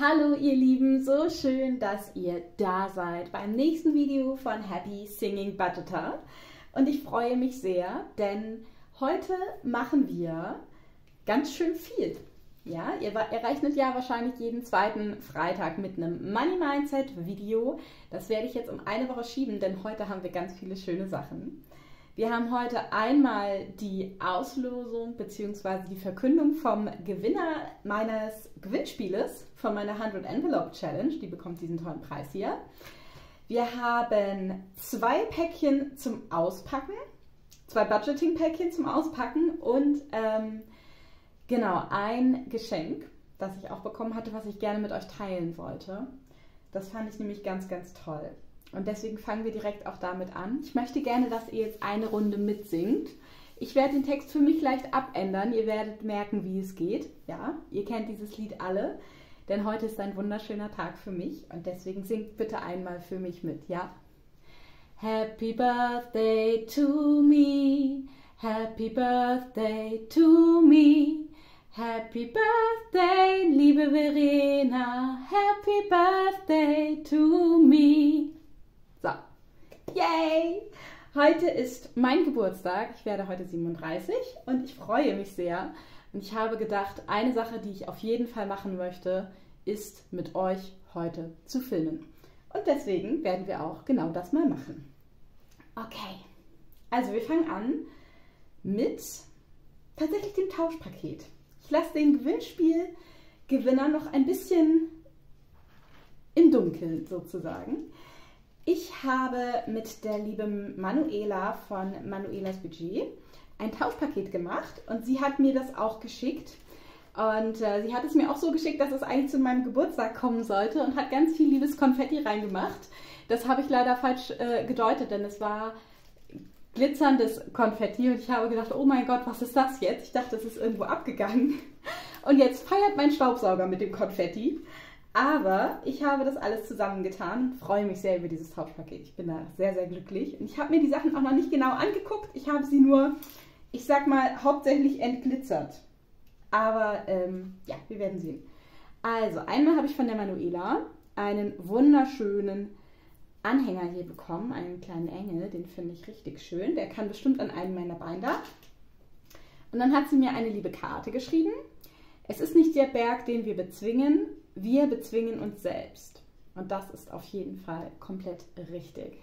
Hallo ihr Lieben, so schön, dass ihr da seid beim nächsten Video von Happy Singing Budgeter. Und ich freue mich sehr, denn heute machen wir ganz schön viel. Ja, ihr, ihr rechnet ja wahrscheinlich jeden zweiten Freitag mit einem Money Mindset Video. Das werde ich jetzt um eine Woche schieben, denn heute haben wir ganz viele schöne Sachen. Wir haben heute einmal die Auslosung bzw. die Verkündung vom Gewinner meines Gewinnspieles von meiner 100 Envelope Challenge. Die bekommt diesen tollen Preis hier. Wir haben zwei Päckchen zum Auspacken, zwei Budgeting-Päckchen zum Auspacken und ähm, genau ein Geschenk, das ich auch bekommen hatte, was ich gerne mit euch teilen wollte. Das fand ich nämlich ganz, ganz toll. Und deswegen fangen wir direkt auch damit an. Ich möchte gerne, dass ihr jetzt eine Runde mitsingt. Ich werde den Text für mich leicht abändern. Ihr werdet merken, wie es geht. Ja, ihr kennt dieses Lied alle. Denn heute ist ein wunderschöner Tag für mich. Und deswegen singt bitte einmal für mich mit, ja? Happy Birthday to me. Happy Birthday to me. Happy Birthday, liebe Verena. Happy Birthday to me. Yay! Heute ist mein Geburtstag. Ich werde heute 37 und ich freue mich sehr. Und ich habe gedacht, eine Sache, die ich auf jeden Fall machen möchte, ist mit euch heute zu filmen. Und deswegen werden wir auch genau das mal machen. Okay, also wir fangen an mit tatsächlich dem Tauschpaket. Ich lasse den Gewinnspielgewinner noch ein bisschen im Dunkeln sozusagen. Ich habe mit der lieben Manuela von Manuelas Budget ein Tauschpaket gemacht und sie hat mir das auch geschickt. Und äh, sie hat es mir auch so geschickt, dass es eigentlich zu meinem Geburtstag kommen sollte und hat ganz viel liebes Konfetti reingemacht. Das habe ich leider falsch äh, gedeutet, denn es war glitzerndes Konfetti und ich habe gedacht, oh mein Gott, was ist das jetzt? Ich dachte, es ist irgendwo abgegangen. Und jetzt feiert mein Staubsauger mit dem Konfetti. Aber ich habe das alles zusammengetan und freue mich sehr über dieses Tauschpaket. Ich bin da sehr, sehr glücklich. Und ich habe mir die Sachen auch noch nicht genau angeguckt. Ich habe sie nur, ich sag mal, hauptsächlich entglitzert. Aber ähm, ja, wir werden sehen. Also, einmal habe ich von der Manuela einen wunderschönen Anhänger hier bekommen, einen kleinen Engel, den finde ich richtig schön. Der kann bestimmt an einem meiner Beine. Und dann hat sie mir eine liebe Karte geschrieben. Es ist nicht der Berg, den wir bezwingen, wir bezwingen uns selbst. Und das ist auf jeden Fall komplett richtig.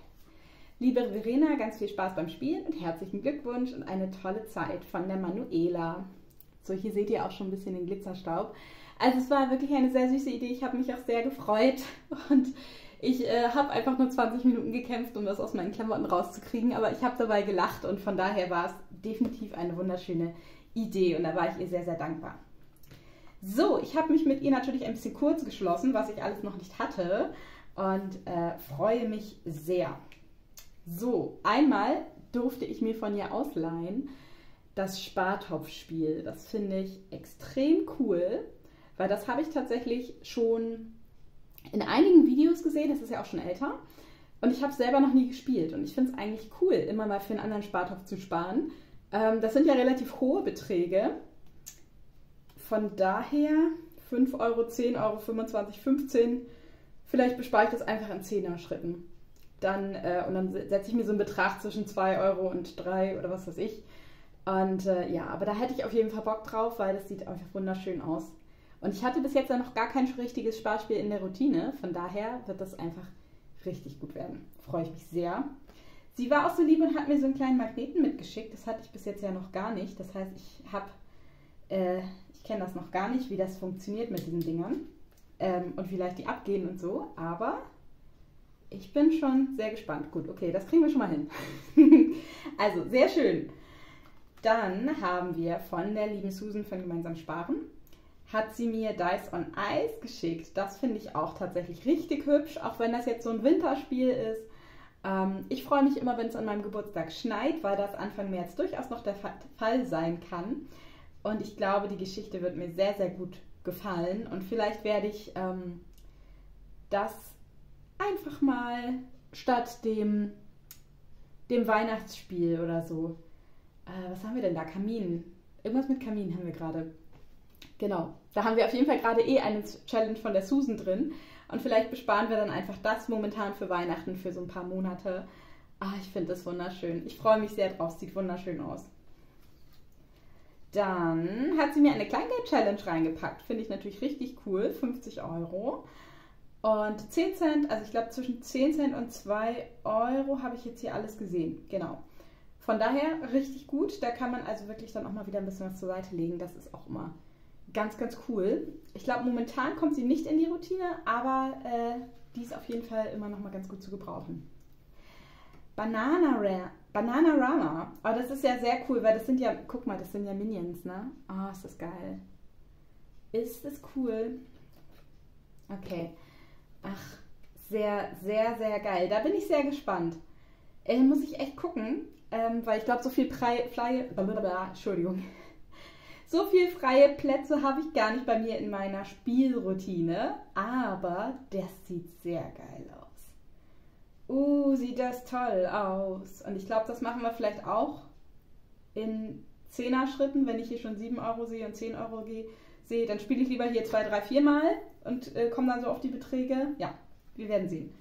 Liebe Verena, ganz viel Spaß beim Spielen und herzlichen Glückwunsch und eine tolle Zeit von der Manuela. So, hier seht ihr auch schon ein bisschen den Glitzerstaub. Also es war wirklich eine sehr süße Idee. Ich habe mich auch sehr gefreut und ich äh, habe einfach nur 20 Minuten gekämpft, um das aus meinen Klamotten rauszukriegen, aber ich habe dabei gelacht und von daher war es definitiv eine wunderschöne Idee und da war ich ihr sehr, sehr dankbar. So, ich habe mich mit ihr natürlich ein bisschen kurz geschlossen, was ich alles noch nicht hatte und äh, freue mich sehr. So, einmal durfte ich mir von ihr ausleihen das Spartopfspiel. Das finde ich extrem cool, weil das habe ich tatsächlich schon in einigen Videos gesehen. Das ist ja auch schon älter. Und ich habe es selber noch nie gespielt. Und ich finde es eigentlich cool, immer mal für einen anderen Spartopf zu sparen. Ähm, das sind ja relativ hohe Beträge. Von daher 5 Euro, 10 Euro, 25, 15. Vielleicht bespare ich das einfach in 10er Schritten. Dann, äh, und dann setze ich mir so einen Betrag zwischen 2 Euro und 3 oder was weiß ich. Und äh, ja, aber da hätte ich auf jeden Fall Bock drauf, weil das sieht einfach wunderschön aus. Und ich hatte bis jetzt noch gar kein richtiges Sparspiel in der Routine. Von daher wird das einfach richtig gut werden. Freue ich mich sehr. Sie war auch so lieb und hat mir so einen kleinen Magneten mitgeschickt. Das hatte ich bis jetzt ja noch gar nicht. Das heißt, ich habe äh, kenne das noch gar nicht, wie das funktioniert mit diesen Dingern ähm, und wie leicht die abgehen und so, aber ich bin schon sehr gespannt. Gut, okay, das kriegen wir schon mal hin. also, sehr schön. Dann haben wir von der lieben Susan von Gemeinsam Sparen, hat sie mir Dice on Ice geschickt. Das finde ich auch tatsächlich richtig hübsch, auch wenn das jetzt so ein Winterspiel ist. Ähm, ich freue mich immer, wenn es an meinem Geburtstag schneit, weil das Anfang März durchaus noch der Fall sein kann. Und ich glaube, die Geschichte wird mir sehr, sehr gut gefallen. Und vielleicht werde ich ähm, das einfach mal statt dem, dem Weihnachtsspiel oder so. Äh, was haben wir denn da? Kamin. Irgendwas mit Kamin haben wir gerade. Genau, da haben wir auf jeden Fall gerade eh eine Challenge von der Susan drin. Und vielleicht besparen wir dann einfach das momentan für Weihnachten für so ein paar Monate. Ah, ich finde das wunderschön. Ich freue mich sehr drauf. Sieht wunderschön aus. Dann hat sie mir eine Kleingeld-Challenge reingepackt. Finde ich natürlich richtig cool. 50 Euro. Und 10 Cent, also ich glaube zwischen 10 Cent und 2 Euro habe ich jetzt hier alles gesehen. Genau. Von daher richtig gut. Da kann man also wirklich dann auch mal wieder ein bisschen was zur Seite legen. Das ist auch immer ganz, ganz cool. Ich glaube, momentan kommt sie nicht in die Routine, aber äh, die ist auf jeden Fall immer noch mal ganz gut zu gebrauchen. Banana Rare. Bananarama. Aber oh, das ist ja sehr cool, weil das sind ja, guck mal, das sind ja Minions, ne? Oh, ist das geil. Ist das cool? Okay. Ach, sehr, sehr, sehr geil. Da bin ich sehr gespannt. Äh, muss ich echt gucken, ähm, weil ich glaube, so viel freie, freie, Entschuldigung, so viel freie Plätze habe ich gar nicht bei mir in meiner Spielroutine, aber das sieht sehr geil aus. Uh, sieht das toll aus. Und ich glaube, das machen wir vielleicht auch in 10er Schritten, wenn ich hier schon 7 Euro sehe und 10 Euro sehe, dann spiele ich lieber hier 2, 3, 4 Mal und äh, komme dann so auf die Beträge. Ja, wir werden sehen.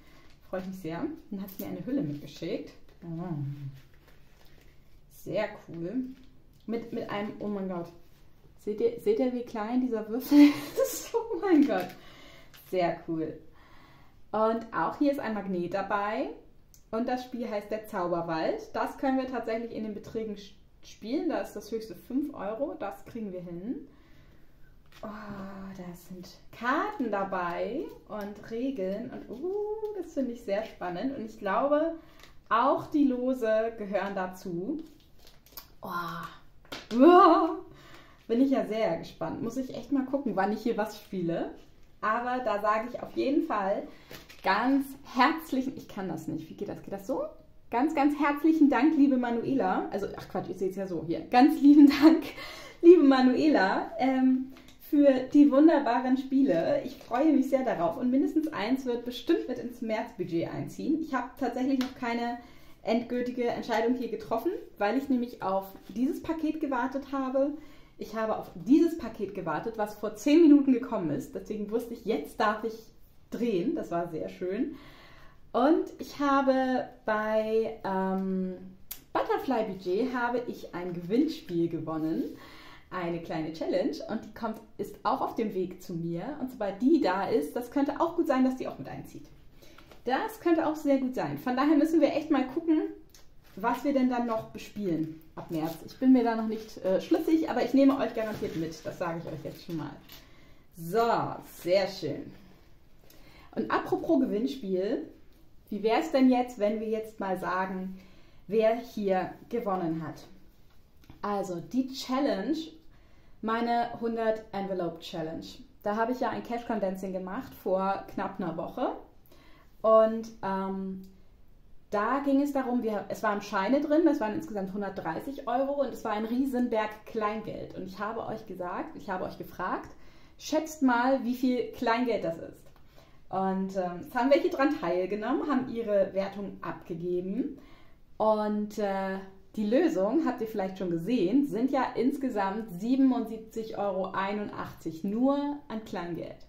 Freue ich mich sehr. Dann hat sie mir eine Hülle mitgeschickt. Oh. Sehr cool. Mit, mit einem, oh mein Gott. Seht ihr, seht ihr, wie klein dieser Würfel ist? oh mein Gott. Sehr cool. Und auch hier ist ein Magnet dabei. Und das Spiel heißt der Zauberwald. Das können wir tatsächlich in den Beträgen spielen. Da ist das höchste 5 Euro. Das kriegen wir hin. Oh, da sind Karten dabei und Regeln. Und uh, das finde ich sehr spannend. Und ich glaube, auch die Lose gehören dazu. Oh. Oh. Bin ich ja sehr gespannt. Muss ich echt mal gucken, wann ich hier was spiele. Aber da sage ich auf jeden Fall ganz herzlichen, ich kann das nicht, wie geht das? Geht das so? Ganz, ganz herzlichen Dank, liebe Manuela. Also, ach Quatsch, ich sehe es ja so hier. Ganz lieben Dank, liebe Manuela, ähm, für die wunderbaren Spiele. Ich freue mich sehr darauf und mindestens eins wird bestimmt mit ins Märzbudget einziehen. Ich habe tatsächlich noch keine endgültige Entscheidung hier getroffen, weil ich nämlich auf dieses Paket gewartet habe. Ich habe auf dieses Paket gewartet, was vor 10 Minuten gekommen ist. Deswegen wusste ich, jetzt darf ich drehen. Das war sehr schön. Und ich habe bei ähm, Butterfly Budget habe ich ein Gewinnspiel gewonnen. Eine kleine Challenge und die kommt, ist auch auf dem Weg zu mir. Und sobald die da ist, das könnte auch gut sein, dass die auch mit einzieht. Das könnte auch sehr gut sein. Von daher müssen wir echt mal gucken, was wir denn dann noch bespielen ab März. Ich bin mir da noch nicht äh, schlüssig, aber ich nehme euch garantiert mit. Das sage ich euch jetzt schon mal. So, sehr schön. Und apropos Gewinnspiel, wie wäre es denn jetzt, wenn wir jetzt mal sagen, wer hier gewonnen hat? Also die Challenge, meine 100 Envelope Challenge. Da habe ich ja ein Cash Condensing gemacht vor knapp einer Woche. Und ähm, da ging es darum, wir, es waren Scheine drin, das waren insgesamt 130 Euro und es war ein Riesenberg Kleingeld. Und ich habe euch gesagt, ich habe euch gefragt, schätzt mal, wie viel Kleingeld das ist. Und ähm, es haben welche dran teilgenommen, haben ihre Wertung abgegeben. Und äh, die Lösung, habt ihr vielleicht schon gesehen, sind ja insgesamt 77,81 Euro nur an Kleingeld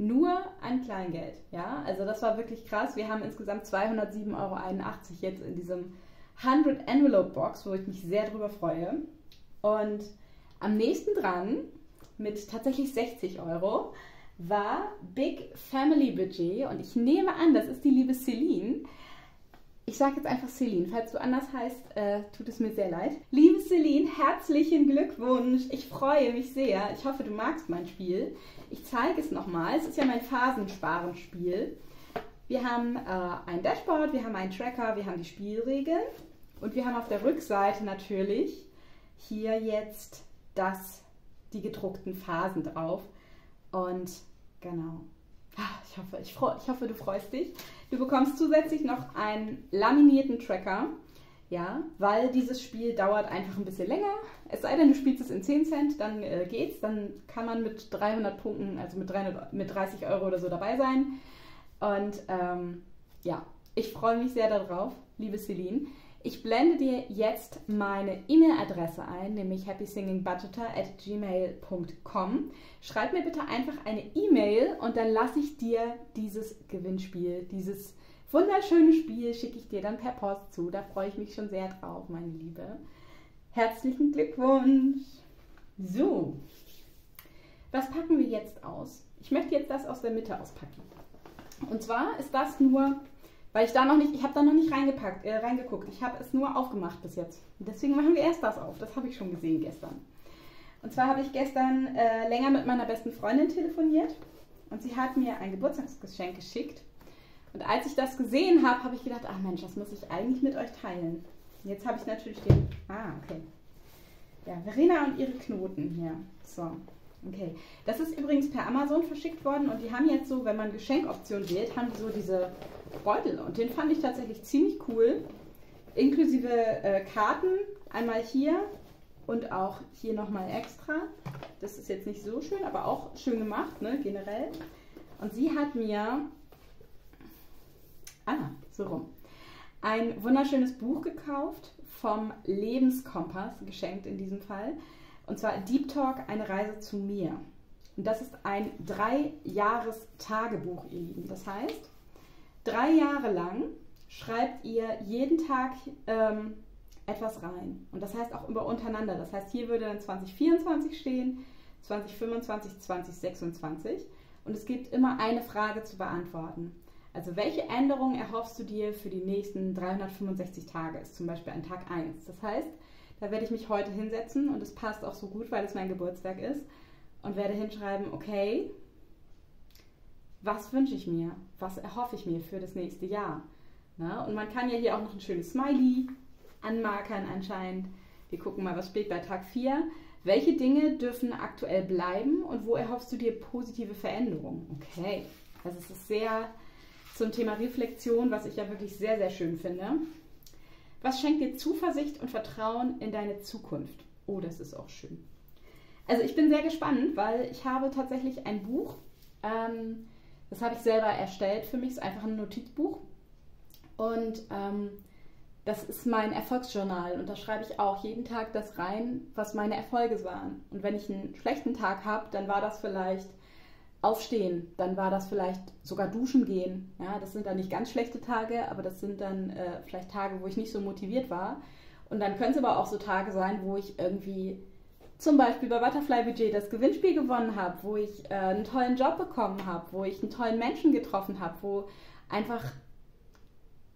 nur an Kleingeld. Ja, also das war wirklich krass. Wir haben insgesamt 207,81 Euro jetzt in diesem 100 Envelope Box, wo ich mich sehr drüber freue. Und am nächsten dran, mit tatsächlich 60 Euro, war Big Family Budget. Und ich nehme an, das ist die liebe Celine. Ich sage jetzt einfach Celine. Falls du anders heißt, äh, tut es mir sehr leid. Liebe Celine, herzlichen Glückwunsch. Ich freue mich sehr. Ich hoffe, du magst mein Spiel. Ich zeige es nochmal. Es ist ja mein Phasensparenspiel. Wir haben äh, ein Dashboard, wir haben einen Tracker, wir haben die Spielregeln und wir haben auf der Rückseite natürlich hier jetzt das, die gedruckten Phasen drauf. Und genau. Ah, ich hoffe, ich, freu, ich hoffe, du freust dich. Du bekommst zusätzlich noch einen laminierten Tracker ja, weil dieses Spiel dauert einfach ein bisschen länger. Es sei denn, du spielst es in 10 Cent, dann äh, geht's. Dann kann man mit 300 Punkten, also mit, 300, mit 30 Euro oder so dabei sein. Und ähm, ja, ich freue mich sehr darauf, liebe Celine. Ich blende dir jetzt meine E-Mail-Adresse ein, nämlich happysingingbudgeter at gmail.com. Schreib mir bitte einfach eine E-Mail und dann lasse ich dir dieses Gewinnspiel, dieses wunderschöne Spiel, schicke ich dir dann per Post zu. Da freue ich mich schon sehr drauf, meine Liebe. Herzlichen Glückwunsch! So, was packen wir jetzt aus? Ich möchte jetzt das aus der Mitte auspacken. Und zwar ist das nur weil ich da noch nicht, ich habe da noch nicht reingepackt, äh, reingeguckt. Ich habe es nur aufgemacht bis jetzt. Deswegen machen wir erst das auf. Das habe ich schon gesehen gestern. Und zwar habe ich gestern äh, länger mit meiner besten Freundin telefoniert und sie hat mir ein Geburtstagsgeschenk geschickt. Und als ich das gesehen habe, habe ich gedacht, ach Mensch, das muss ich eigentlich mit euch teilen. Jetzt habe ich natürlich den. Ah, okay. Ja, Verena und ihre Knoten hier. So. Okay. Das ist übrigens per Amazon verschickt worden und die haben jetzt so, wenn man Geschenkoption wählt, haben die so diese Beutel und den fand ich tatsächlich ziemlich cool. Inklusive äh, Karten, einmal hier und auch hier nochmal extra. Das ist jetzt nicht so schön, aber auch schön gemacht, ne, generell. Und sie hat mir, ah, so rum, ein wunderschönes Buch gekauft vom Lebenskompass, geschenkt in diesem Fall. Und zwar Deep Talk, eine Reise zu mir. Und das ist ein Drei-Jahres-Tagebuch, ihr Lieben. Das heißt, drei Jahre lang schreibt ihr jeden Tag ähm, etwas rein. Und das heißt auch immer untereinander. Das heißt, hier würde dann 2024 stehen, 2025, 2026. Und es gibt immer eine Frage zu beantworten. Also welche Änderungen erhoffst du dir für die nächsten 365 Tage? Ist zum Beispiel ein Tag 1. Das heißt, da werde ich mich heute hinsetzen und es passt auch so gut, weil es mein Geburtstag ist und werde hinschreiben, okay, was wünsche ich mir? Was erhoffe ich mir für das nächste Jahr? Na, und man kann ja hier auch noch ein schönes Smiley anmarkern anscheinend. Wir gucken mal, was steht bei Tag 4. Welche Dinge dürfen aktuell bleiben und wo erhoffst du dir positive Veränderungen? Okay, also es ist sehr zum Thema Reflexion, was ich ja wirklich sehr, sehr schön finde. Was schenkt dir Zuversicht und Vertrauen in deine Zukunft? Oh, das ist auch schön. Also ich bin sehr gespannt, weil ich habe tatsächlich ein Buch, ähm, das habe ich selber erstellt für mich, ist einfach ein Notizbuch. Und ähm, das ist mein Erfolgsjournal und da schreibe ich auch jeden Tag das rein, was meine Erfolge waren. Und wenn ich einen schlechten Tag habe, dann war das vielleicht Aufstehen, dann war das vielleicht sogar duschen gehen. Ja, das sind dann nicht ganz schlechte Tage, aber das sind dann äh, vielleicht Tage, wo ich nicht so motiviert war. Und dann können es aber auch so Tage sein, wo ich irgendwie zum Beispiel bei Butterfly Budget das Gewinnspiel gewonnen habe, wo ich äh, einen tollen Job bekommen habe, wo ich einen tollen Menschen getroffen habe, wo einfach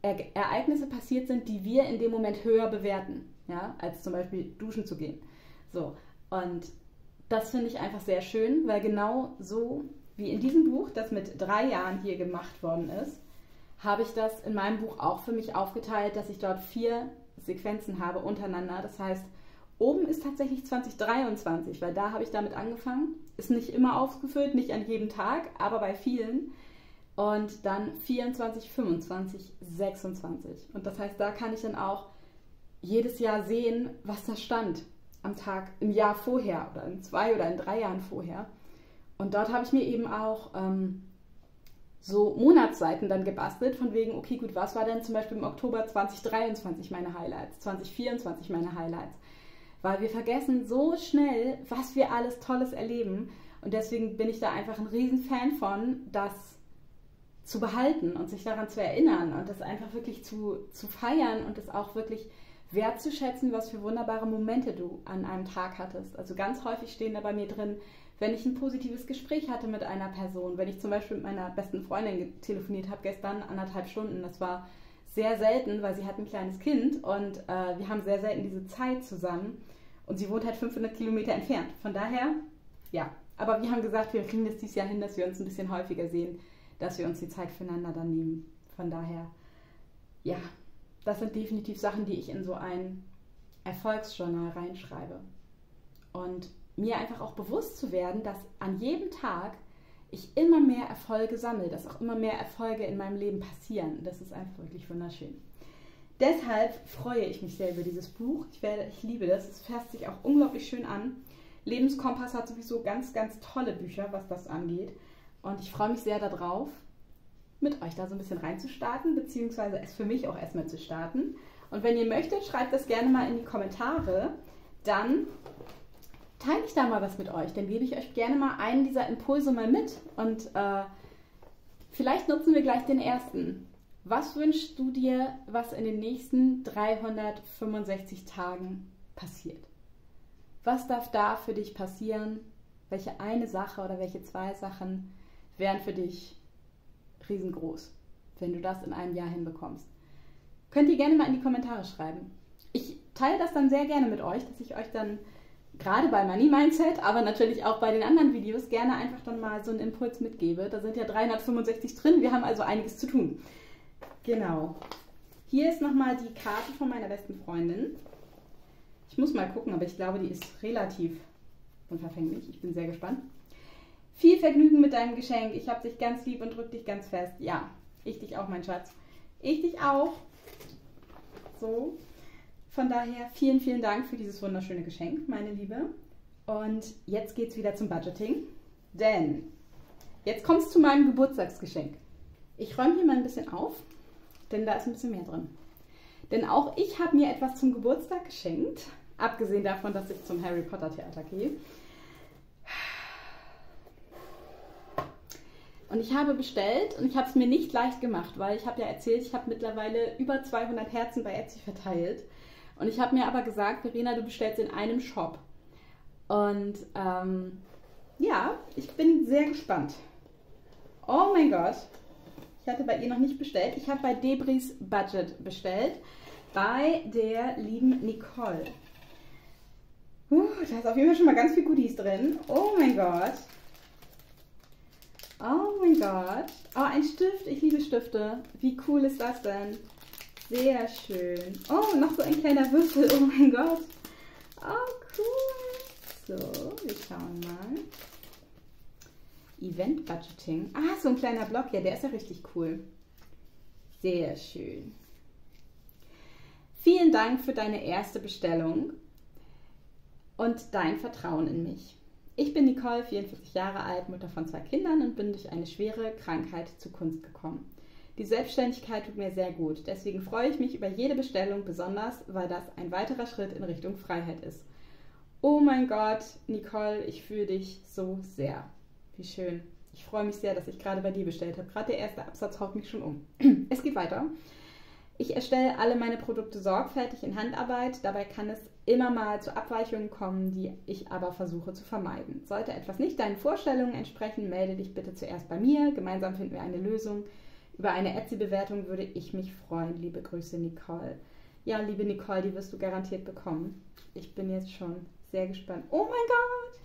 er Ereignisse passiert sind, die wir in dem Moment höher bewerten, ja, als zum Beispiel duschen zu gehen. So und das finde ich einfach sehr schön, weil genau so wie in diesem Buch, das mit drei Jahren hier gemacht worden ist, habe ich das in meinem Buch auch für mich aufgeteilt, dass ich dort vier Sequenzen habe untereinander. Das heißt, oben ist tatsächlich 2023, weil da habe ich damit angefangen. Ist nicht immer aufgefüllt, nicht an jedem Tag, aber bei vielen. Und dann 24, 25, 26. Und das heißt, da kann ich dann auch jedes Jahr sehen, was da stand am Tag im Jahr vorher oder in zwei oder in drei Jahren vorher. Und dort habe ich mir eben auch ähm, so Monatsseiten dann gebastelt, von wegen, okay, gut, was war denn zum Beispiel im Oktober 2023 meine Highlights, 2024 meine Highlights? Weil wir vergessen so schnell, was wir alles Tolles erleben. Und deswegen bin ich da einfach ein Riesenfan von, das zu behalten und sich daran zu erinnern und das einfach wirklich zu, zu feiern und das auch wirklich wertzuschätzen, was für wunderbare Momente du an einem Tag hattest. Also ganz häufig stehen da bei mir drin, wenn ich ein positives Gespräch hatte mit einer Person, wenn ich zum Beispiel mit meiner besten Freundin telefoniert habe gestern, anderthalb Stunden, das war sehr selten, weil sie hat ein kleines Kind und äh, wir haben sehr selten diese Zeit zusammen und sie wohnt halt 500 Kilometer entfernt. Von daher, ja. Aber wir haben gesagt, wir kriegen das dieses Jahr hin, dass wir uns ein bisschen häufiger sehen, dass wir uns die Zeit füreinander dann nehmen. Von daher, ja, das sind definitiv Sachen, die ich in so ein Erfolgsjournal reinschreibe. Und mir einfach auch bewusst zu werden, dass an jedem Tag ich immer mehr Erfolge sammle, dass auch immer mehr Erfolge in meinem Leben passieren. Das ist einfach wirklich wunderschön. Deshalb freue ich mich sehr über dieses Buch. Ich, werde, ich liebe das. Es fasst sich auch unglaublich schön an. Lebenskompass hat sowieso ganz, ganz tolle Bücher, was das angeht. Und ich freue mich sehr darauf, mit euch da so ein bisschen reinzustarten, beziehungsweise es für mich auch erstmal zu starten. Und wenn ihr möchtet, schreibt das gerne mal in die Kommentare. Dann teile ich da mal was mit euch. Dann gebe ich euch gerne mal einen dieser Impulse mal mit. Und äh, vielleicht nutzen wir gleich den ersten. Was wünschst du dir, was in den nächsten 365 Tagen passiert? Was darf da für dich passieren? Welche eine Sache oder welche zwei Sachen wären für dich riesengroß, wenn du das in einem Jahr hinbekommst? Könnt ihr gerne mal in die Kommentare schreiben. Ich teile das dann sehr gerne mit euch, dass ich euch dann gerade bei Money Mindset, aber natürlich auch bei den anderen Videos gerne einfach dann mal so einen Impuls mitgebe. Da sind ja 365 drin, wir haben also einiges zu tun. Genau. Hier ist nochmal die Karte von meiner besten Freundin. Ich muss mal gucken, aber ich glaube, die ist relativ unverfänglich. Ich bin sehr gespannt. Viel Vergnügen mit deinem Geschenk. Ich habe dich ganz lieb und drück dich ganz fest. Ja, ich dich auch, mein Schatz. Ich dich auch. So. Von daher vielen, vielen Dank für dieses wunderschöne Geschenk, meine Liebe. Und jetzt geht's wieder zum Budgeting. Denn jetzt kommt es zu meinem Geburtstagsgeschenk. Ich räume hier mal ein bisschen auf, denn da ist ein bisschen mehr drin. Denn auch ich habe mir etwas zum Geburtstag geschenkt, abgesehen davon, dass ich zum Harry Potter Theater gehe. Und ich habe bestellt und ich habe es mir nicht leicht gemacht, weil ich habe ja erzählt, ich habe mittlerweile über 200 Herzen bei Etsy verteilt. Und ich habe mir aber gesagt, Verena, du bestellst in einem Shop. Und ähm, ja, ich bin sehr gespannt. Oh mein Gott, ich hatte bei ihr noch nicht bestellt. Ich habe bei Debris Budget bestellt. Bei der lieben Nicole. Uh, da ist auf jeden Fall schon mal ganz viel Goodies drin. Oh mein Gott. Oh mein Gott. Oh, ein Stift. Ich liebe Stifte. Wie cool ist das denn? Sehr schön. Oh, noch so ein kleiner Würfel. Oh mein Gott. Oh, cool. So, wir schauen mal. Event Budgeting. Ah, so ein kleiner Block. Ja, der ist ja richtig cool. Sehr schön. Vielen Dank für deine erste Bestellung und dein Vertrauen in mich. Ich bin Nicole, 44 Jahre alt, Mutter von zwei Kindern und bin durch eine schwere Krankheit zu Kunst gekommen. Die Selbstständigkeit tut mir sehr gut, deswegen freue ich mich über jede Bestellung, besonders weil das ein weiterer Schritt in Richtung Freiheit ist. Oh mein Gott, Nicole, ich fühle dich so sehr. Wie schön. Ich freue mich sehr, dass ich gerade bei dir bestellt habe. Gerade der erste Absatz haut mich schon um. Es geht weiter. Ich erstelle alle meine Produkte sorgfältig in Handarbeit. Dabei kann es immer mal zu Abweichungen kommen, die ich aber versuche zu vermeiden. Sollte etwas nicht deinen Vorstellungen entsprechen, melde dich bitte zuerst bei mir. Gemeinsam finden wir eine Lösung. Über eine Etsy-Bewertung würde ich mich freuen. Liebe Grüße, Nicole. Ja, liebe Nicole, die wirst du garantiert bekommen. Ich bin jetzt schon sehr gespannt. Oh mein Gott!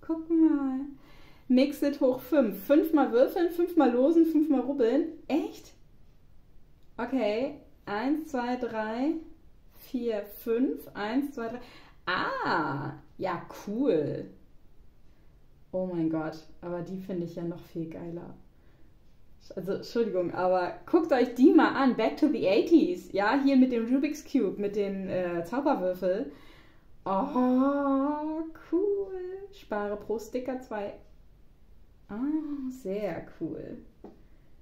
Guck mal. Mixit hoch 5. Fünfmal würfeln, fünfmal losen, fünfmal rubbeln. Echt? Okay. 1, 2, 3, 4, 5. 1, 2, 3. Ah, ja, cool. Oh mein Gott, aber die finde ich ja noch viel geiler. Also, Entschuldigung, aber guckt euch die mal an. Back to the 80s. Ja, hier mit dem Rubik's Cube, mit den äh, Zauberwürfel. Oh, cool. Spare pro Sticker 2 Ah, sehr cool.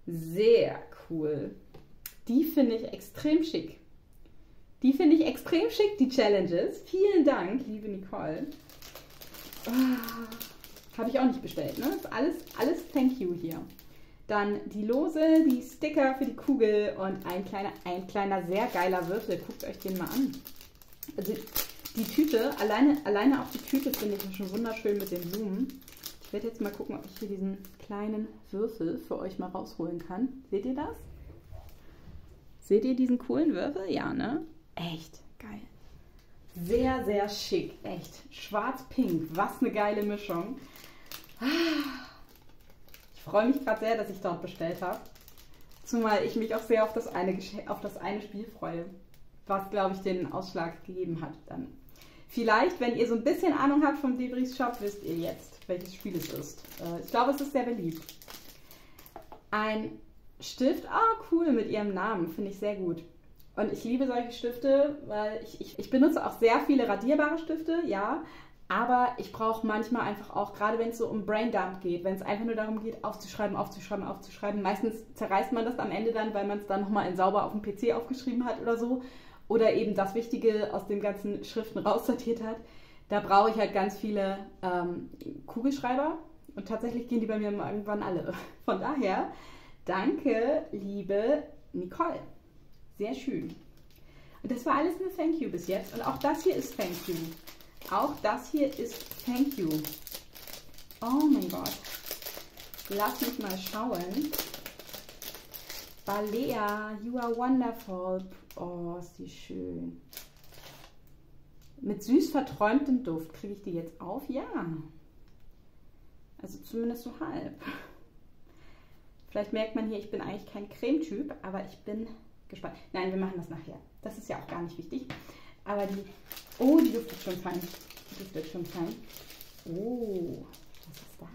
Sehr cool. Die finde ich extrem schick. Die finde ich extrem schick, die Challenges. Vielen Dank, liebe Nicole. Ah, Habe ich auch nicht bestellt, ne? Ist alles, alles Thank you hier. Dann die Lose, die Sticker für die Kugel und ein kleiner, ein kleiner sehr geiler Würfel. Guckt euch den mal an. Also die Tüte, alleine, alleine auch die Tüte finde ich schon wunderschön mit den Blumen. Ich werde jetzt mal gucken, ob ich hier diesen kleinen Würfel für euch mal rausholen kann. Seht ihr das? Seht ihr diesen coolen Würfel? Ja, ne? Echt geil. Sehr, sehr schick. Echt. Schwarz-Pink. Was eine geile Mischung. Ich freue mich gerade sehr, dass ich dort bestellt habe. Zumal ich mich auch sehr auf das eine, auf das eine Spiel freue. Was, glaube ich, den Ausschlag gegeben hat dann. Vielleicht, wenn ihr so ein bisschen Ahnung habt vom Debris Shop, wisst ihr jetzt, welches Spiel es ist. Äh, ich glaube, es ist sehr beliebt. Ein Stift, ah cool, mit ihrem Namen, finde ich sehr gut. Und ich liebe solche Stifte, weil ich, ich, ich benutze auch sehr viele radierbare Stifte, ja. Aber ich brauche manchmal einfach auch, gerade wenn es so um Braindump geht, wenn es einfach nur darum geht, aufzuschreiben, aufzuschreiben, aufzuschreiben. Meistens zerreißt man das am Ende dann, weil man es dann nochmal in sauber auf dem PC aufgeschrieben hat oder so. oder eben das Wichtige aus den ganzen Schriften raussortiert hat, da brauche ich halt ganz viele ähm, Kugelschreiber und tatsächlich gehen die bei mir irgendwann alle. Von daher, danke, liebe Nicole. Sehr schön. Und das war alles nur Thank You bis jetzt. Und auch das hier ist Thank You. Auch das hier ist Thank You. Oh mein Gott. Lass mich mal schauen. Balea, you are wonderful. Oh, ist die schön. Mit süß verträumtem Duft. Kriege ich die jetzt auf? Ja. Also zumindest so halb. Vielleicht merkt man hier, ich bin eigentlich kein Cremetyp, aber ich bin gespannt. Nein, wir machen das nachher. Das ist ja auch gar nicht wichtig. Aber die. Oh, die duftet schon fein. Die duftet schon fein. Oh, was ist das?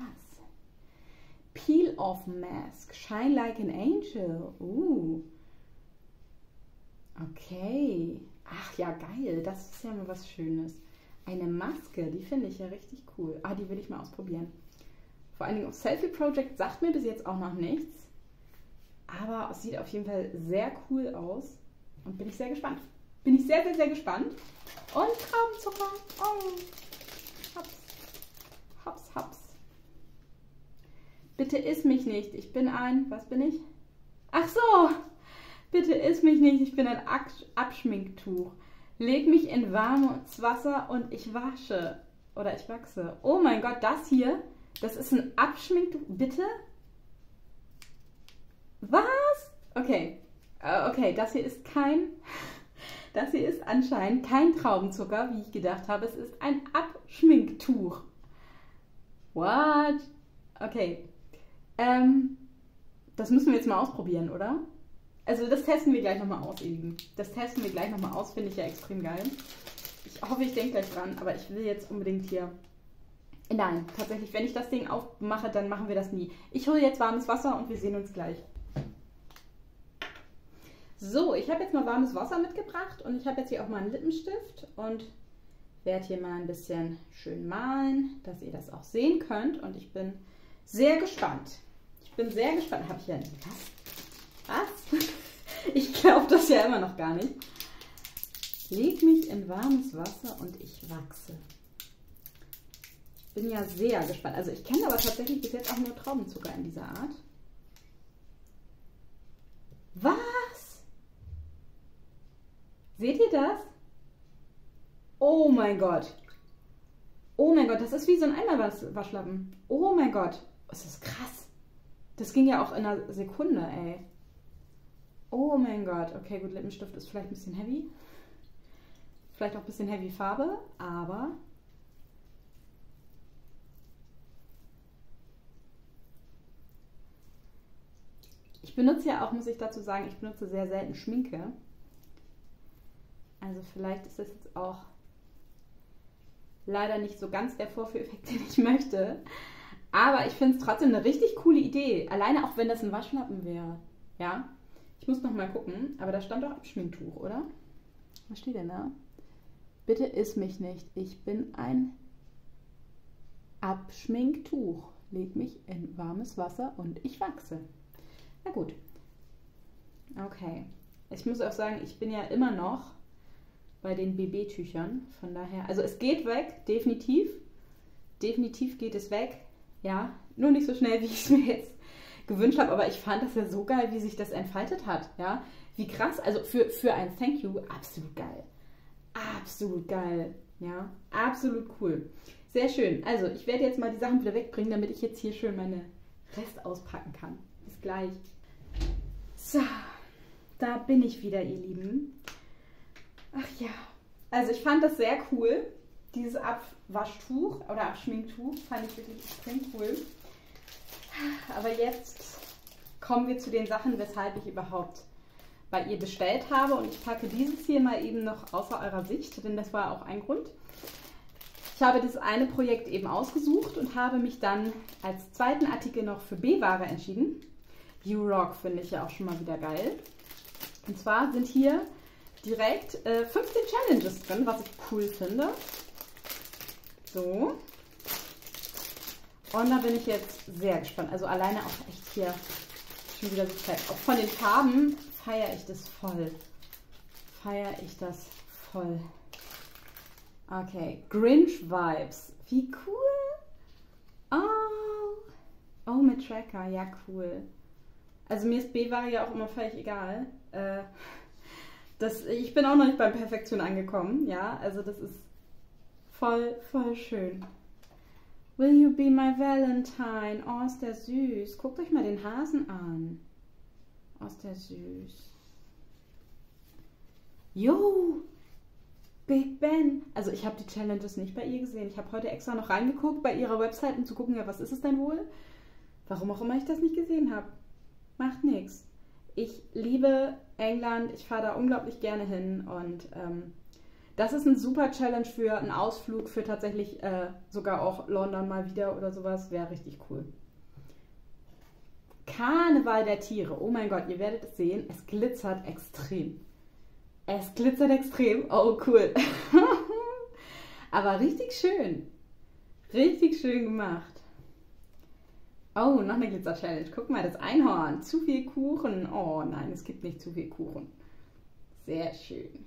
Peel-Off Mask. Shine like an angel. Uh. Okay. Ach ja, geil. Das ist ja mal was Schönes. Eine Maske, die finde ich ja richtig cool. Ah, die will ich mal ausprobieren. Vor allen Dingen auf Selfie Project sagt mir bis jetzt auch noch nichts. Aber es sieht auf jeden Fall sehr cool aus. Und bin ich sehr gespannt. Bin ich sehr, sehr, sehr gespannt. Und Traubenzucker. Oh. Hops. Hops, hops. Bitte iss mich nicht. Ich bin ein. Was bin ich? Ach so. Bitte iss mich nicht. Ich bin ein Abschminktuch. Leg mich in warmes Wasser und ich wasche. Oder ich wachse. Oh mein Gott, das hier, das ist ein Abschminktuch. Bitte? Was? Okay. Uh, okay, das hier ist kein. Das hier ist anscheinend kein Traubenzucker, wie ich gedacht habe. Es ist ein Abschminktuch. What? Okay. Ähm, das müssen wir jetzt mal ausprobieren, oder? Also das testen wir gleich nochmal aus, ihr. Das testen wir gleich nochmal aus, finde ich ja extrem geil. Ich hoffe, ich denke gleich dran, aber ich will jetzt unbedingt hier... Nein, tatsächlich, wenn ich das Ding aufmache, dann machen wir das nie. Ich hole jetzt warmes Wasser und wir sehen uns gleich. So, ich habe jetzt mal warmes Wasser mitgebracht und ich habe jetzt hier auch mal einen Lippenstift und werde hier mal ein bisschen schön malen, dass ihr das auch sehen könnt. Und ich bin sehr gespannt. Ich bin sehr gespannt. Habe ich ja was? Was? Ich glaube das ja immer noch gar nicht. Leg mich in warmes Wasser und ich wachse. Bin ja sehr gespannt. Also ich kenne aber tatsächlich bis jetzt auch nur Traubenzucker in dieser Art. Was? Seht ihr das? Oh mein Gott. Oh mein Gott, das ist wie so ein Eimerwaschlappen. Oh mein Gott. Das ist krass. Das ging ja auch in einer Sekunde, ey. Oh mein Gott. Okay, gut, Lippenstift ist vielleicht ein bisschen heavy. Vielleicht auch ein bisschen heavy Farbe, aber Ich benutze ja auch, muss ich dazu sagen, ich benutze sehr selten Schminke. Also vielleicht ist das jetzt auch leider nicht so ganz der Vorführeffekt, den ich möchte. Aber ich finde es trotzdem eine richtig coole Idee. Alleine auch wenn das ein Waschlappen wäre. Ja. Ich muss noch mal gucken. Aber da stand doch Abschminktuch, oder? Was steht denn da? Bitte iss mich nicht. Ich bin ein Abschminktuch. Leg mich in warmes Wasser und ich wachse. Na gut. Okay. Ich muss auch sagen, ich bin ja immer noch bei den BB-Tüchern. Von daher, also es geht weg, definitiv. Definitiv geht es weg. Ja, nur nicht so schnell, wie ich es mir jetzt gewünscht habe, aber ich fand das ja so geil, wie sich das entfaltet hat. Ja, wie krass. Also für, für ein Thank You, absolut geil. Absolut geil. Ja, absolut cool. Sehr schön. Also, ich werde jetzt mal die Sachen wieder wegbringen, damit ich jetzt hier schön meine Rest auspacken kann. Gleich. So, da bin ich wieder, ihr Lieben. Ach ja. Also, ich fand das sehr cool. Dieses Abwaschtuch oder Abschminktuch fand ich wirklich extrem cool. Aber jetzt kommen wir zu den Sachen, weshalb ich überhaupt bei ihr bestellt habe. Und ich packe dieses hier mal eben noch außer eurer Sicht, denn das war auch ein Grund. Ich habe das eine Projekt eben ausgesucht und habe mich dann als zweiten Artikel noch für B-Ware entschieden. U-Rock finde ich ja auch schon mal wieder geil. Und zwar sind hier direkt äh, 15 Challenges drin, was ich cool finde. So. Und da bin ich jetzt sehr gespannt. Also alleine auch echt hier schon wieder so fett. Auch von den Farben feiere ich das voll. feiere ich das voll. Okay, Grinch Vibes. Wie cool. Oh. Oh, mit Tracker. Ja, cool. Also mir ist B-Ware ja auch immer völlig egal. Äh, das, ich bin auch noch nicht bei Perfektion angekommen. Ja, also das ist voll, voll schön. Will you be my Valentine? Oh, ist der süß. Guckt euch mal den Hasen an. Oh, ist der süß. Jo, Big Ben. Also ich habe die Challenges nicht bei ihr gesehen. Ich habe heute extra noch reingeguckt bei ihrer Website, um zu gucken, ja, was ist es denn wohl? Warum auch immer ich das nicht gesehen habe. Macht nichts. Ich liebe England. Ich fahre da unglaublich gerne hin und ähm, das ist ein super Challenge für einen Ausflug, für tatsächlich äh, sogar auch London mal wieder oder sowas. Wäre richtig cool. Karneval der Tiere. Oh mein Gott, ihr werdet es sehen. Es glitzert extrem. Es glitzert extrem. Oh, cool. Aber richtig schön. Richtig schön gemacht. Oh, noch eine Glitzer-Challenge. Guck mal, das Einhorn. Zu viel Kuchen. Oh nein, es gibt nicht zu viel Kuchen. Sehr schön.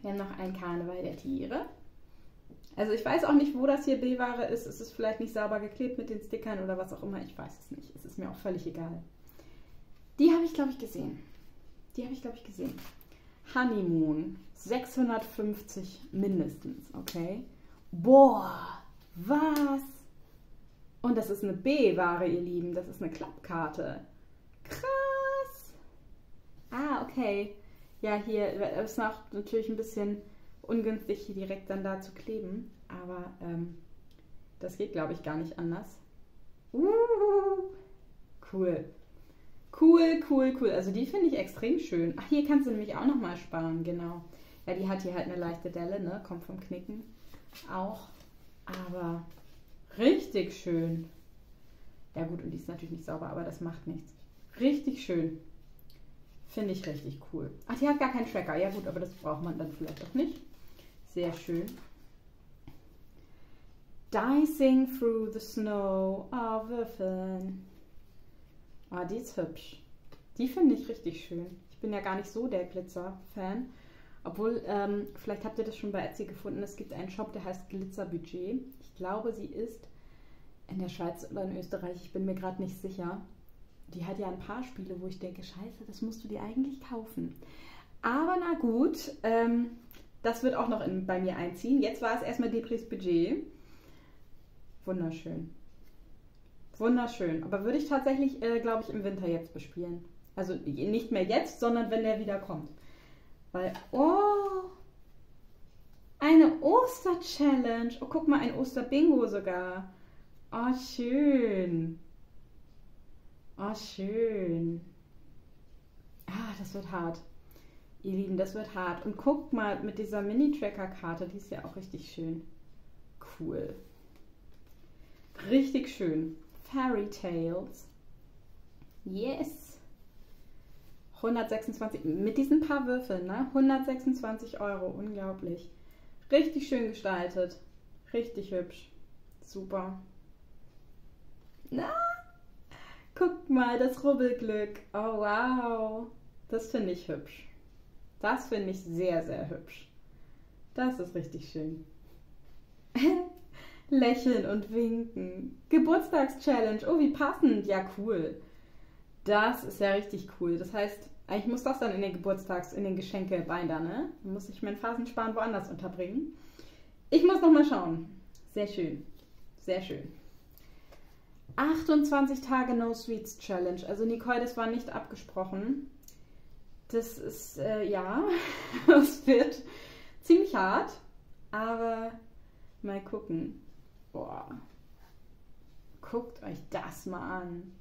Wir haben noch ein Karneval der Tiere. Also ich weiß auch nicht, wo das hier B-Ware ist. Es ist vielleicht nicht sauber geklebt mit den Stickern oder was auch immer. Ich weiß es nicht. Es ist mir auch völlig egal. Die habe ich, glaube ich, gesehen. Die habe ich, glaube ich, gesehen. Honeymoon. 650 mindestens, okay? Boah, was? Und das ist eine B-Ware, ihr Lieben. Das ist eine Klappkarte. Krass. Ah, okay. Ja, hier ist noch natürlich ein bisschen ungünstig, hier direkt dann da zu kleben. Aber ähm, das geht, glaube ich, gar nicht anders. Uh, cool. Cool, cool, cool. Also die finde ich extrem schön. Ach, hier kannst du nämlich auch nochmal sparen, genau. Ja, die hat hier halt eine leichte Delle, ne? Kommt vom Knicken auch. Aber richtig schön. Ja gut, und die ist natürlich nicht sauber, aber das macht nichts. Richtig schön. Finde ich richtig cool. Ach, die hat gar keinen Tracker. Ja gut, aber das braucht man dann vielleicht auch nicht. Sehr schön. Dicing through the snow. Ah, oh, Würfeln. Ah, die ist hübsch. Die finde ich richtig schön. Ich bin ja gar nicht so der Glitzer-Fan. Obwohl, ähm, vielleicht habt ihr das schon bei Etsy gefunden. Es gibt einen Shop, der heißt Glitzerbudget. Ich glaube, sie ist in der Schweiz oder in Österreich. Ich bin mir gerade nicht sicher. Die hat ja ein paar Spiele, wo ich denke, scheiße, das musst du dir eigentlich kaufen. Aber na gut, ähm, das wird auch noch in, bei mir einziehen. Jetzt war es erstmal Depris Budget. Wunderschön. Wunderschön. Aber würde ich tatsächlich, äh, glaube ich, im Winter jetzt bespielen. Also nicht mehr jetzt, sondern wenn der wieder kommt. Weil, oh, eine Oster-Challenge. Oh, guck mal, ein Oster-Bingo sogar. Oh, schön. Oh, schön. Ah, das wird hart. Ihr Lieben, das wird hart. Und guckt mal mit dieser Mini-Tracker-Karte, die ist ja auch richtig schön. Cool. Richtig schön. Fairy Tales. Yes. 126, mit diesen paar Würfeln, ne? 126 Euro, unglaublich. Richtig schön gestaltet. Richtig hübsch. Super. Na, guck mal, das Rubbelglück. Oh, wow. Das finde ich hübsch. Das finde ich sehr, sehr hübsch. Das ist richtig schön. Lächeln und winken. Geburtstagschallenge. Oh, wie passend. Ja, cool. Das ist ja richtig cool. Das heißt, eigentlich muss das dann in den Geburtstags-, in den Geschenkebinder, ne? Dann muss ich meinen Phasensparen woanders unterbringen. Ich muss noch mal schauen. Sehr schön. Sehr schön. 28 Tage No Sweets Challenge. Also Nicole, das war nicht abgesprochen. Das ist, äh, ja, es wird ziemlich hart, aber mal gucken. Boah. Guckt euch das mal an.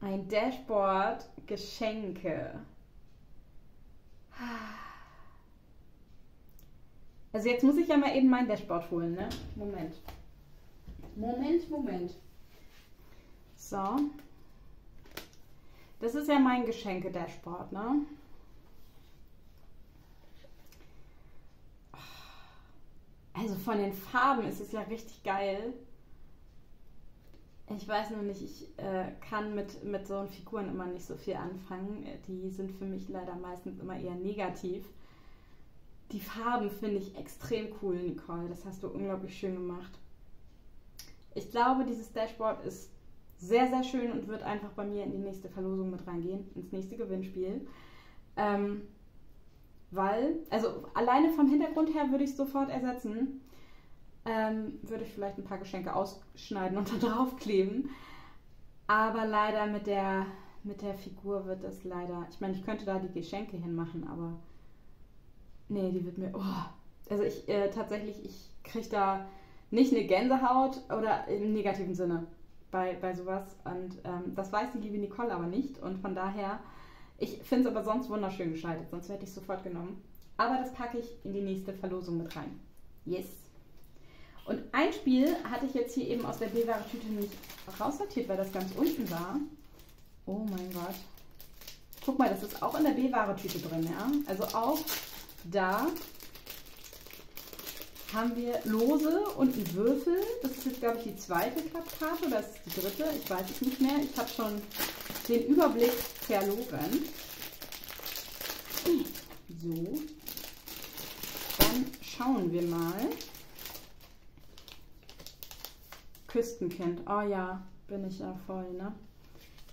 Ein Dashboard, Geschenke. Also jetzt muss ich ja mal eben mein Dashboard holen, ne? Moment. Moment, Moment. So. Das ist ja mein Geschenke-Dashboard, ne? Also von den Farben ist es ja richtig geil. Ich weiß nur nicht, ich äh, kann mit, mit so Figuren immer nicht so viel anfangen. Die sind für mich leider meistens immer eher negativ. Die Farben finde ich extrem cool, Nicole. Das hast du unglaublich schön gemacht. Ich glaube, dieses Dashboard ist sehr, sehr schön und wird einfach bei mir in die nächste Verlosung mit reingehen, ins nächste Gewinnspiel. Ähm, weil, also alleine vom Hintergrund her würde ich es sofort ersetzen. Ähm, würde ich vielleicht ein paar Geschenke ausschneiden und da drauf kleben. Aber leider mit der, mit der Figur wird das leider. Ich meine, ich könnte da die Geschenke hinmachen, aber nee, die wird mir. Oh, also ich äh, tatsächlich, ich kriege da nicht eine Gänsehaut oder im negativen Sinne bei, bei sowas. Und ähm, das weiß die liebe Nicole aber nicht. Und von daher, ich finde es aber sonst wunderschön geschaltet, sonst hätte ich es sofort genommen. Aber das packe ich in die nächste Verlosung mit rein. Yes. Ein Spiel hatte ich jetzt hier eben aus der B-Ware-Tüte nicht raussortiert, weil das ganz unten war. Oh mein Gott. Guck mal, das ist auch in der B-Ware-Tüte drin, ja? Also auch da haben wir Lose und einen Würfel. Das ist jetzt, glaube ich, die zweite Klappkarte oder ist die dritte? Ich weiß es nicht mehr. Ich habe schon den Überblick verloren. So. Dann schauen wir mal. Küstenkind. Oh ja, bin ich ja voll, ne?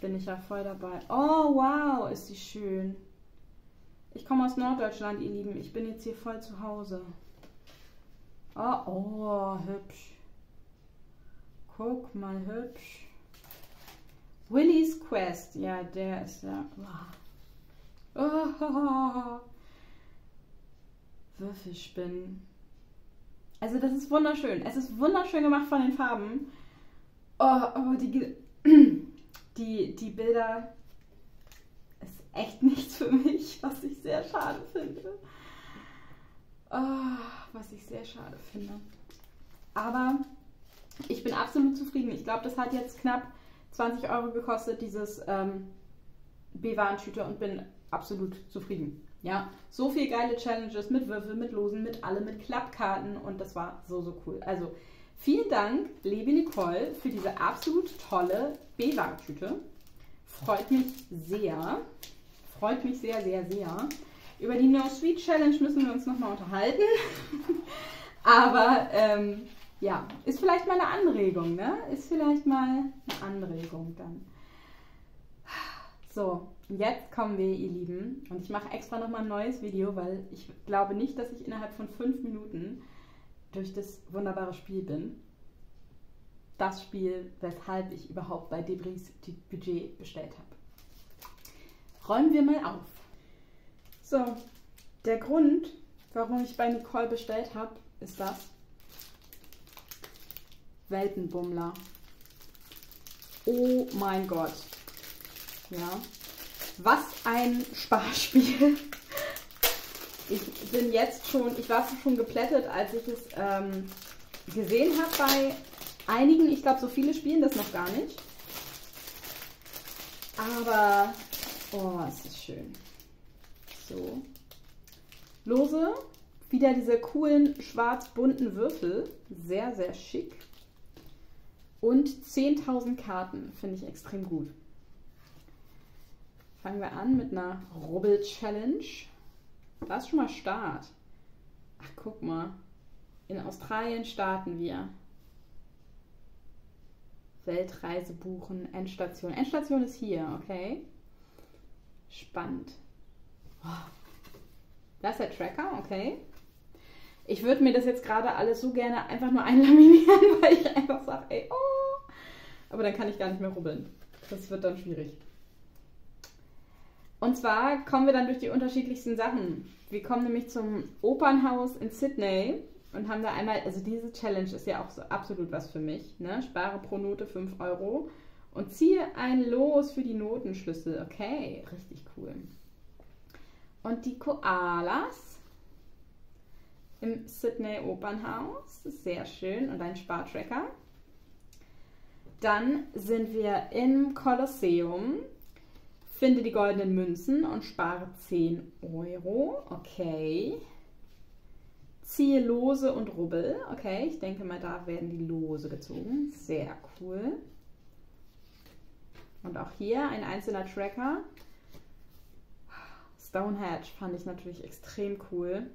Bin ich ja voll dabei. Oh, wow, ist die schön. Ich komme aus Norddeutschland, ihr Lieben. Ich bin jetzt hier voll zu Hause. Oh, oh, hübsch. Guck mal, hübsch. Willy's Quest. Ja, der ist ja. Wow. Oh, Würfelspinnen. Also das ist wunderschön. Es ist wunderschön gemacht von den Farben. Oh, oh die, die, die Bilder ist echt nichts für mich, was ich sehr schade finde. Oh, was ich sehr schade finde. Aber ich bin absolut zufrieden. Ich glaube, das hat jetzt knapp 20 Euro gekostet, dieses ähm, B-Warentüte und bin absolut zufrieden. Ja, so viel geile Challenges mit Würfel, mit Losen, mit allem, mit Klappkarten und das war so, so cool. Also vielen Dank, liebe Nicole, für diese absolut tolle B-Warentüte. Freut mich sehr. Freut mich sehr, sehr, sehr. Über die No Sweet Challenge müssen wir uns nochmal unterhalten. Aber ähm, ja, ist vielleicht mal eine Anregung, ne? Ist vielleicht mal eine Anregung dann. So, jetzt kommen wir, ihr Lieben. Und ich mache extra nochmal ein neues Video, weil ich glaube nicht, dass ich innerhalb von fünf Minuten durch das wunderbare Spiel bin. Das Spiel, weshalb ich überhaupt bei Debris die Budget bestellt habe. Räumen wir mal auf. So, der Grund, warum ich bei Nicole bestellt habe, ist das. Weltenbummler. Oh mein Gott. Ja. Was ein Sparspiel. Ich bin jetzt schon, ich war schon geplättet, als ich es ähm, gesehen habe bei einigen. Ich glaube, so viele spielen das noch gar nicht. Aber, oh, es ist schön. So. Lose. Wieder diese coolen schwarz-bunten Würfel. Sehr, sehr schick. Und 10.000 Karten. Finde ich extrem gut. Fangen wir an mit einer Rubbel-Challenge. Da ist schon mal Start. Ach, guck mal. In Australien starten wir. Weltreise buchen, Endstation. Endstation ist hier, okay? Spannend. Das ist der Tracker, okay. Ich würde mir das jetzt gerade alles so gerne einfach nur einlaminieren, weil ich einfach sage, ey, oh. Aber dann kann ich gar nicht mehr rubbeln. Das wird dann schwierig. Und zwar kommen wir dann durch die unterschiedlichsten Sachen. Wir kommen nämlich zum Opernhaus in Sydney und haben da einmal, also diese Challenge ist ja auch so absolut was für mich. Ne? Spare pro Note 5 Euro und ziehe ein Los für die Notenschlüssel. Okay, richtig cool. Und die Koalas im Sydney Opernhaus. Sehr schön. Und ein Spartracker. Dann sind wir im Kolosseum. Finde die goldenen Münzen und spare 10 Euro. Okay. Ziehe Lose und Rubbel. Okay, ich denke mal, da werden die Lose gezogen. Sehr cool. Und auch hier ein einzelner Tracker. Stonehenge fand ich natürlich extrem cool.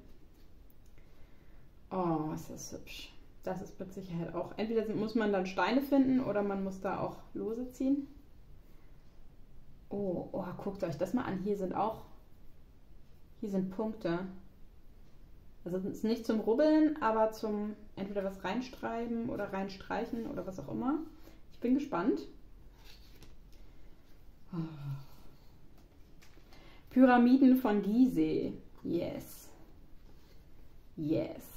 Oh, ist das hübsch. Das ist mit Sicherheit auch. Entweder muss man dann Steine finden oder man muss da auch Lose ziehen. Oh, oh, guckt euch das mal an. Hier sind auch, hier sind Punkte. Also es ist nicht zum Rubbeln, aber zum entweder was reinschreiben oder reinstreichen oder was auch immer. Ich bin gespannt. Oh. Pyramiden von Gizeh. Yes. Yes.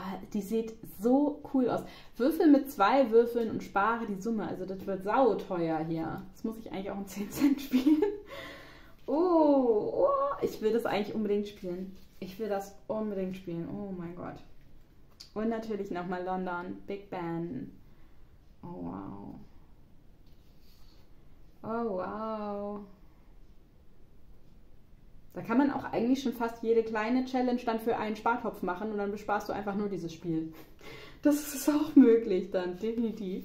Ah, die sieht so cool aus. Würfel mit zwei Würfeln und spare die Summe. Also das wird sauteuer hier. Das muss ich eigentlich auch um 10 Cent spielen. Oh, oh, ich will das eigentlich unbedingt spielen. Ich will das unbedingt spielen. Oh mein Gott. Und natürlich nochmal London. Big Ben. Oh wow. Oh wow. Da kann man auch eigentlich schon fast jede kleine Challenge dann für einen Spartopf machen und dann besparst du einfach nur dieses Spiel. Das ist auch möglich dann, definitiv.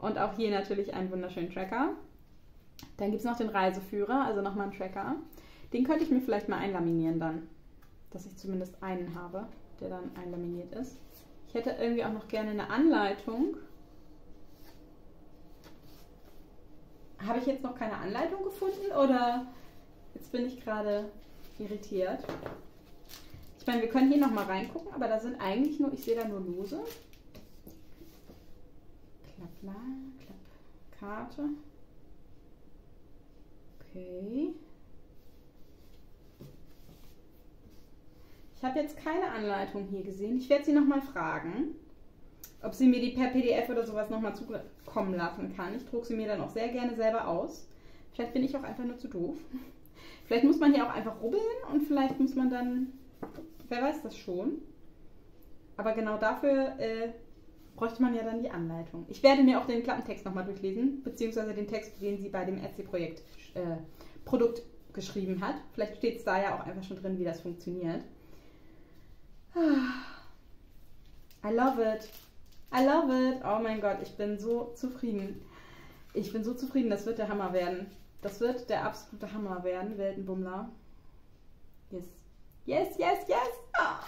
Und auch hier natürlich einen wunderschönen Tracker. Dann gibt es noch den Reiseführer, also nochmal einen Tracker. Den könnte ich mir vielleicht mal einlaminieren dann. Dass ich zumindest einen habe, der dann einlaminiert ist. Ich hätte irgendwie auch noch gerne eine Anleitung. Habe ich jetzt noch keine Anleitung gefunden oder Jetzt bin ich gerade irritiert. Ich meine, wir können hier nochmal reingucken, aber da sind eigentlich nur, ich sehe da nur Lose. Klapp, klapp, Karte. Okay. Ich habe jetzt keine Anleitung hier gesehen. Ich werde sie nochmal fragen, ob sie mir die per PDF oder sowas nochmal zukommen lassen kann. Ich drucke sie mir dann auch sehr gerne selber aus. Vielleicht bin ich auch einfach nur zu doof. Vielleicht muss man hier auch einfach rubbeln und vielleicht muss man dann, wer weiß das schon. Aber genau dafür äh, bräuchte man ja dann die Anleitung. Ich werde mir auch den Klappentext nochmal durchlesen, beziehungsweise den Text, den sie bei dem Etsy-Projekt äh, Produkt geschrieben hat. Vielleicht steht es da ja auch einfach schon drin, wie das funktioniert. I love it. I love it. Oh mein Gott, ich bin so zufrieden. Ich bin so zufrieden, das wird der Hammer werden. Das wird der absolute Hammer werden, Weltenbummler. Yes. Yes, yes, yes. Ah,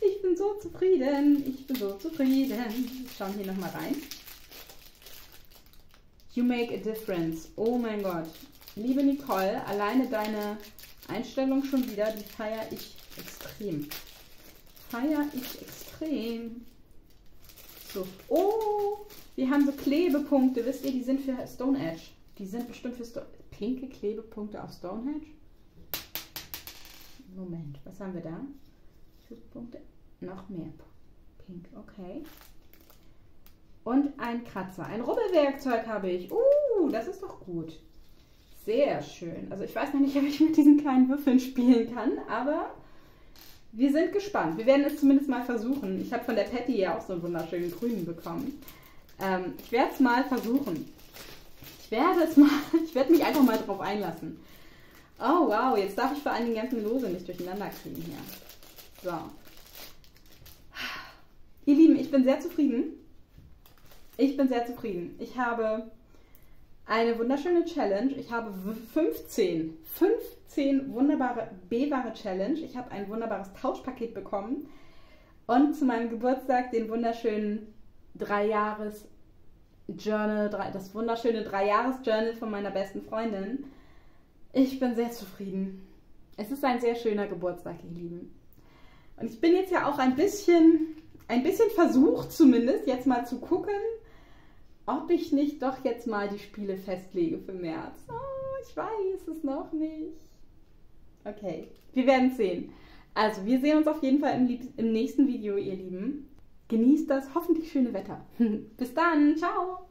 ich bin so zufrieden. Ich bin so zufrieden. Schauen hier nochmal rein. You make a difference. Oh mein Gott. Liebe Nicole, alleine deine Einstellung schon wieder, die feiere ich extrem. Feiere ich extrem. So. Oh, wir haben so Klebepunkte. Wisst ihr, die sind für Stone Edge. Die sind bestimmt für Stone pinke Klebepunkte auf Stonehenge. Moment, was haben wir da? Schutzpunkte, noch mehr. Pink, okay. Und ein Kratzer. Ein Rubbelwerkzeug habe ich. Uh, das ist doch gut. Sehr schön. Also ich weiß noch nicht, ob ich mit diesen kleinen Würfeln spielen kann, aber wir sind gespannt. Wir werden es zumindest mal versuchen. Ich habe von der Patty ja auch so einen wunderschönen grünen bekommen. Ähm, ich werde es mal versuchen. Ich werde es mal, ich werde mich einfach mal drauf einlassen. Oh wow, jetzt darf ich vor allem den ganzen Lose nicht durcheinander kriegen hier. So. Ihr Lieben, ich bin sehr zufrieden. Ich bin sehr zufrieden. Ich habe eine wunderschöne Challenge. Ich habe 15, 15 wunderbare B-Ware Challenge. Ich habe ein wunderbares Tauschpaket bekommen. Und zu meinem Geburtstag den wunderschönen Drei-Jahres- Journal, das wunderschöne Drei-Jahres-Journal von meiner besten Freundin. Ich bin sehr zufrieden. Es ist ein sehr schöner Geburtstag, ihr Lieben. Und ich bin jetzt ja auch ein bisschen, ein bisschen versucht zumindest, jetzt mal zu gucken, ob ich nicht doch jetzt mal die Spiele festlege für März. Oh, ich weiß es noch nicht. Okay, wir werden sehen. Also, wir sehen uns auf jeden Fall im, im nächsten Video, ihr Lieben. Genießt das hoffentlich schöne Wetter. Bis dann, ciao!